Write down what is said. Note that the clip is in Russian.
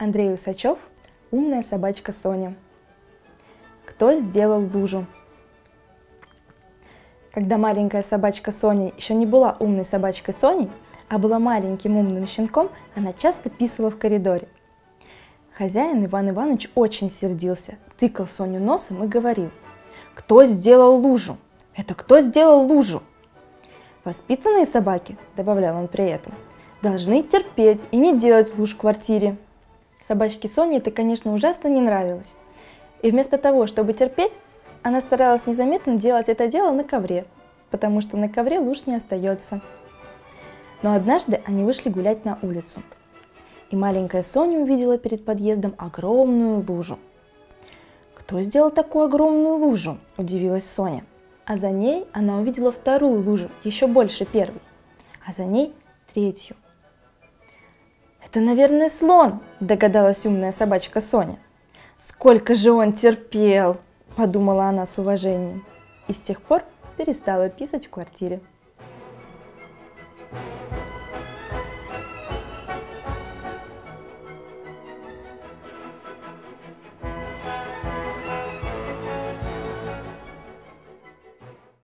Андрей Усачев, умная собачка Соня. Кто сделал лужу? Когда маленькая собачка Соня еще не была умной собачкой Соней, а была маленьким умным щенком, она часто писала в коридоре. Хозяин Иван Иванович очень сердился, тыкал Соню носом и говорил, «Кто сделал лужу? Это кто сделал лужу?» Воспитанные собаки, добавлял он при этом, должны терпеть и не делать луж в квартире. Собачке Соне это, конечно, ужасно не нравилось. И вместо того, чтобы терпеть, она старалась незаметно делать это дело на ковре, потому что на ковре луж не остается. Но однажды они вышли гулять на улицу. И маленькая Соня увидела перед подъездом огромную лужу. «Кто сделал такую огромную лужу?» – удивилась Соня. А за ней она увидела вторую лужу, еще больше первой, а за ней третью – «Это, наверное, слон», – догадалась умная собачка Соня. «Сколько же он терпел!» – подумала она с уважением. И с тех пор перестала писать в квартире.